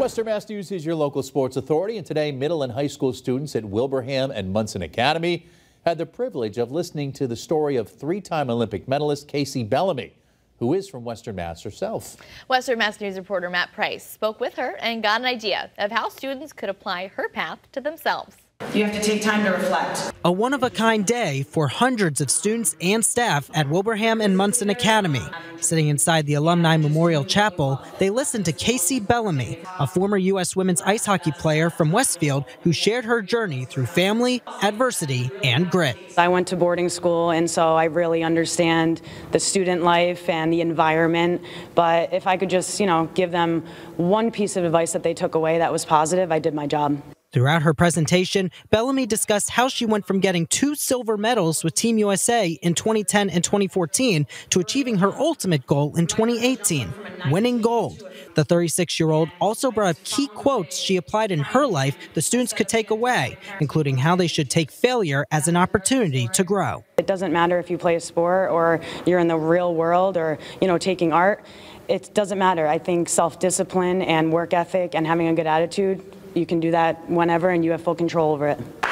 Western Mass News is your local sports authority, and today middle and high school students at Wilbraham and Monson Academy had the privilege of listening to the story of three-time Olympic medalist Kacey Bellamy, who is from Western Mass herself. Western Mass News reporter Matt Price spoke with her and got an idea of how students could apply her path to themselves. You have to take time to reflect. A one of a kind day for hundreds of students and staff at Wilbraham and Monson Academy. Sitting inside the Alumni Memorial Chapel, they listened to Kacey Bellamy, a former U.S. women's ice hockey player from Westfield who shared her journey through family, adversity, and grit. I went to boarding school, and so I really understand the student life and the environment. But if I could just, you know, give them one piece of advice that they took away that was positive, I did my job. Throughout her presentation, Bellamy discussed how she went from getting two silver medals with Team USA in 2010 and 2014 to achieving her ultimate goal in 2018, winning gold. The 36 year old also brought up key quotes she applied in her life the students could take away, including how they should take failure as an opportunity to grow. It doesn't matter if you play a sport or you're in the real world or, you know, taking art. It doesn't matter. I think self discipline and work ethic and having a good attitude you can do that whenever and you have full control over it.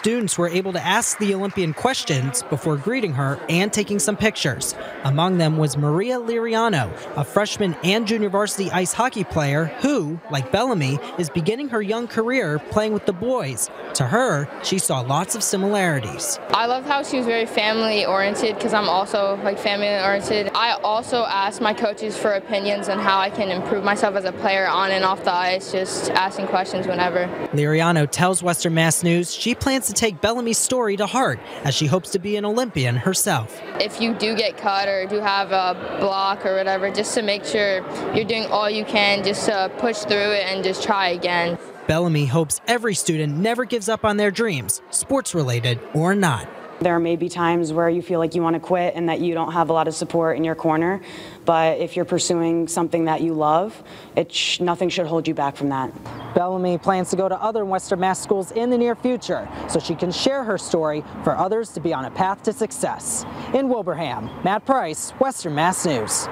Students were able to ask the Olympian questions before greeting her and taking some pictures. Among them was Maria Liriano, a freshman and junior varsity ice hockey player who, like Bellamy, is beginning her young career playing with the boys. To her, she saw lots of similarities. I love how she was very family oriented because I'm also like family oriented. I also asked my coaches for opinions on how I can improve myself as a player on and off the ice, just asking questions whenever. Liriano tells Western Mass News she plans to take Bellamy's story to heart as she hopes to be an Olympian herself. If you do get cut or do have a block or whatever, just to make sure you're doing all you can just to push through it and just try again. Bellamy hopes every student never gives up on their dreams, sports related or not. There may be times where you feel like you want to quit and that you don't have a lot of support in your corner, but if you're pursuing something that you love, it sh nothing should hold you back from that. Bellamy plans to go to other Western Mass schools in the near future so she can share her story for others to be on a path to success. In Wilbraham, Matt Price, Western Mass News.